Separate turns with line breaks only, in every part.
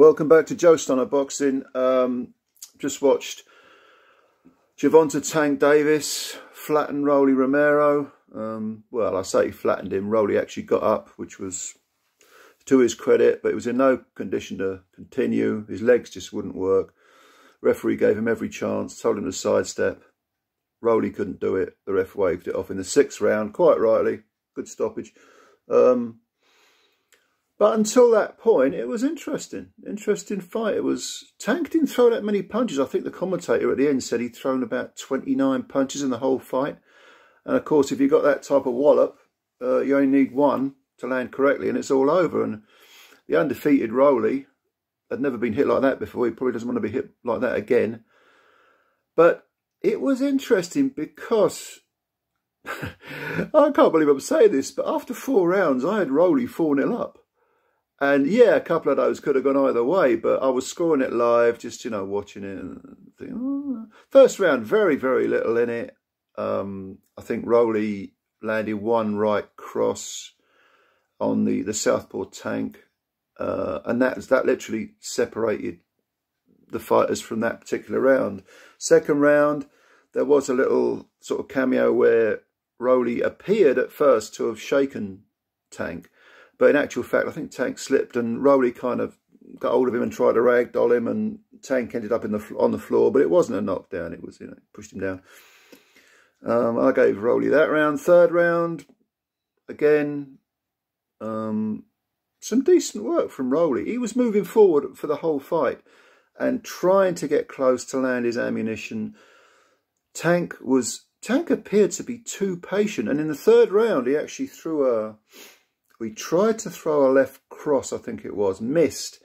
Welcome back to Joe Stunner Boxing. Um, just watched Gervonta Tank Davis flatten Rolly Romero. Um, well, I say he flattened him. Rolly actually got up, which was to his credit, but it was in no condition to continue. His legs just wouldn't work. Referee gave him every chance, told him to sidestep. Rolly couldn't do it. The ref waved it off in the sixth round, quite rightly. Good stoppage. Um, but until that point, it was interesting. Interesting fight. It was Tank didn't throw that many punches. I think the commentator at the end said he'd thrown about 29 punches in the whole fight. And of course, if you've got that type of wallop, uh, you only need one to land correctly and it's all over. And the undefeated Rolly had never been hit like that before. He probably doesn't want to be hit like that again. But it was interesting because I can't believe I'm saying this, but after four rounds, I had Rolly 4 0 up. And yeah, a couple of those could have gone either way, but I was scoring it live, just, you know, watching it and thinking, oh. First round, very, very little in it. Um, I think Rolly landed one right cross on the, the southpaw tank. Uh, and that, that literally separated the fighters from that particular round. Second round, there was a little sort of cameo where Rolly appeared at first to have shaken Tank. But in actual fact, I think Tank slipped and Rolly kind of got hold of him and tried to ragdoll him, and Tank ended up in the on the floor. But it wasn't a knockdown; it was you know pushed him down. Um, I gave Rolly that round. Third round, again, um, some decent work from Rolly. He was moving forward for the whole fight and trying to get close to land his ammunition. Tank was Tank appeared to be too patient, and in the third round, he actually threw a we tried to throw a left cross, I think it was, missed.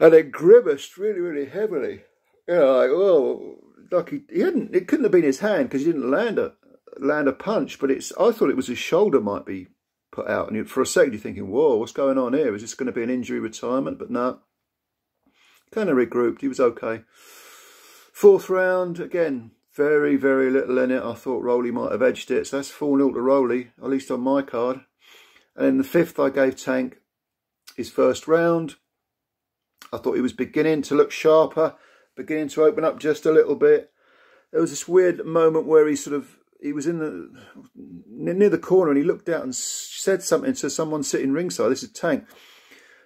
And it grimaced really, really heavily. You know, like, oh, like he, he hadn't, it couldn't have been his hand because he didn't land a, land a punch, but it's, I thought it was his shoulder might be put out. And for a second you're thinking, whoa, what's going on here? Is this going to be an injury retirement? But no, kind of regrouped. He was okay. Fourth round, again, very, very little in it. I thought Rolly might have edged it. So that's 4-0 to Rolly, at least on my card. And in the fifth, I gave Tank his first round. I thought he was beginning to look sharper, beginning to open up just a little bit. There was this weird moment where he sort of, he was in the, near the corner and he looked out and said something to someone sitting ringside. This is Tank.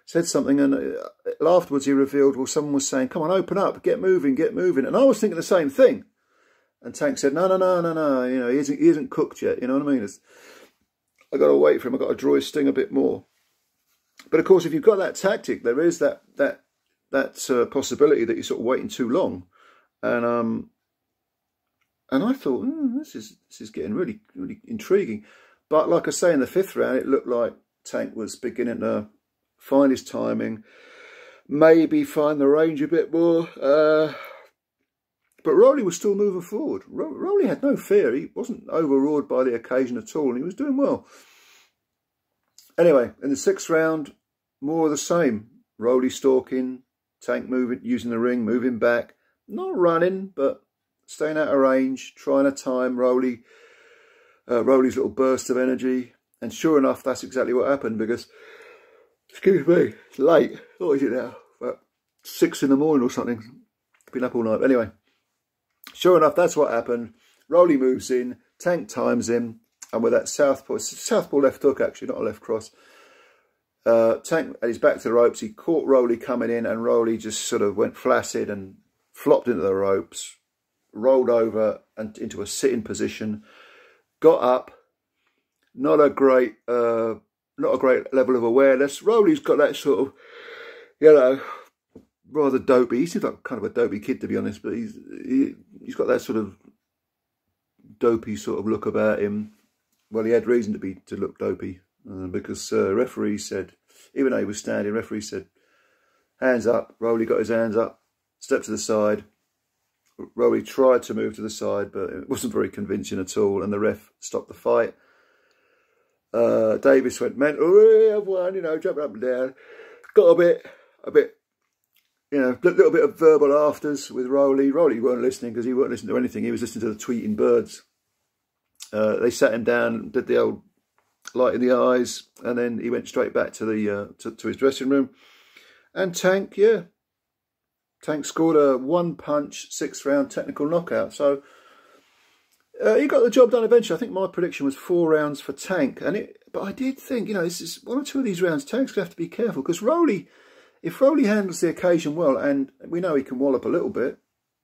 Said something and uh, afterwards he revealed, well, someone was saying, come on, open up, get moving, get moving. And I was thinking the same thing. And Tank said, no, no, no, no, no, you know, he isn't, he isn't cooked yet, you know what I mean? It's, I've got to wait for him. I've got to draw his sting a bit more. But of course, if you've got that tactic, there is that that that uh, possibility that you're sort of waiting too long. And um, and I thought mm, this is this is getting really really intriguing. But like I say, in the fifth round, it looked like Tank was beginning to find his timing, maybe find the range a bit more. Uh, but Rolly was still moving forward. Rolly had no fear. He wasn't overawed by the occasion at all, and he was doing well. Anyway, in the sixth round, more of the same. Rolly stalking, Tank moving, using the ring, moving back. Not running, but staying out of range, trying to time Rolly, uh, Rolly's little burst of energy. And sure enough, that's exactly what happened because, excuse me, it's late. What is it now? About six in the morning or something. Been up all night. Anyway, Sure enough, that's what happened. Rolly moves in, Tank times him, and with that southpaw, southpaw left hook actually, not a left cross. Uh, Tank at his back to the ropes, he caught Rolly coming in, and Rolly just sort of went flaccid and flopped into the ropes, rolled over and into a sitting position, got up. Not a great, uh, not a great level of awareness. Rolly's got that sort of, you know, rather dopey. He seems like kind of a dopey kid, to be honest, but he's he, he's got that sort of dopey sort of look about him. Well, he had reason to be to look dopey uh, because uh, referee said, even though he was standing, referee said, hands up. Rolly got his hands up, stepped to the side. Rolly tried to move to the side, but it wasn't very convincing at all, and the ref stopped the fight. Uh, Davis went mental. I've won, you know, jumping up and down. Got a bit, a bit you know, a little bit of verbal afters with Rolly. Rolly weren't listening because he weren't listening to anything. He was listening to the tweeting birds. Uh, they sat him down, did the old light in the eyes, and then he went straight back to the uh, to, to, his dressing room. And Tank, yeah. Tank scored a one-punch, six-round technical knockout. So uh, he got the job done eventually. I think my prediction was four rounds for Tank. and it, But I did think, you know, this is one or two of these rounds, Tank's to have to be careful. Because Rolly, if Rolly handles the occasion well, and we know he can wallop a little bit,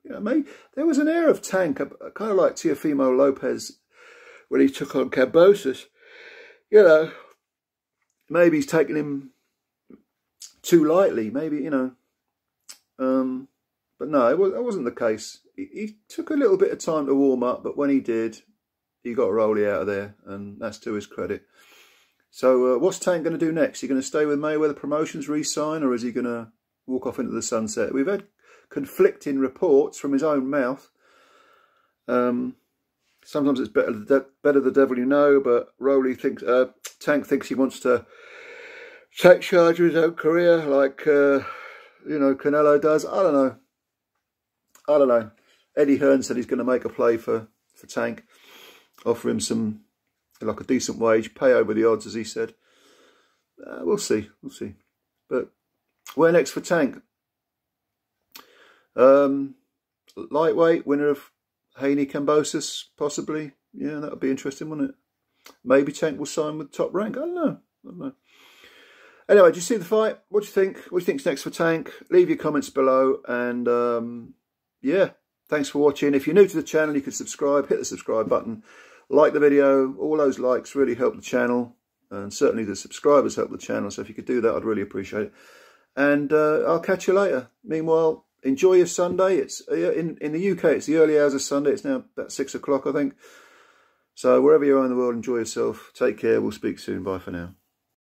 you know, maybe there was an air of Tank, kind of like Teofimo Lopez when he took on Kambosos. You know, maybe he's taking him too lightly. Maybe, you know. Um, but no, it, was, wasn't the case. He, he, took a little bit of time to warm up, but when he did, he got Rolly out of there, and that's to his credit. So uh, what's Tank going to do next? Is he going to stay with Mayweather Promotions, re-sign, or is he going to walk off into the sunset? We've had conflicting reports from his own mouth. Um, sometimes it's better the, better the devil you know, but Rolly thinks uh, Tank thinks he wants to take charge of his own career, like uh, you know Canelo does. I don't know. I don't know. Eddie Hearn said he's going to make a play for for Tank, offer him some like a decent wage, pay over the odds, as he said. Uh, we'll see, we'll see. But where next for Tank? Um, lightweight, winner of Haney Kambosos, possibly. Yeah, that would be interesting, wouldn't it? Maybe Tank will sign with top rank. I don't know. I don't know. Anyway, did you see the fight? What do you think? What do you think's next for Tank? Leave your comments below. And um, yeah, thanks for watching. If you're new to the channel, you can subscribe. Hit the subscribe button. Like the video. All those likes really help the channel. And certainly the subscribers help the channel. So if you could do that, I'd really appreciate it. And uh, I'll catch you later. Meanwhile, enjoy your Sunday. It's uh, in in the UK. It's the early hours of Sunday. It's now about six o'clock, I think. So wherever you are in the world, enjoy yourself. Take care. We'll speak soon. Bye for now.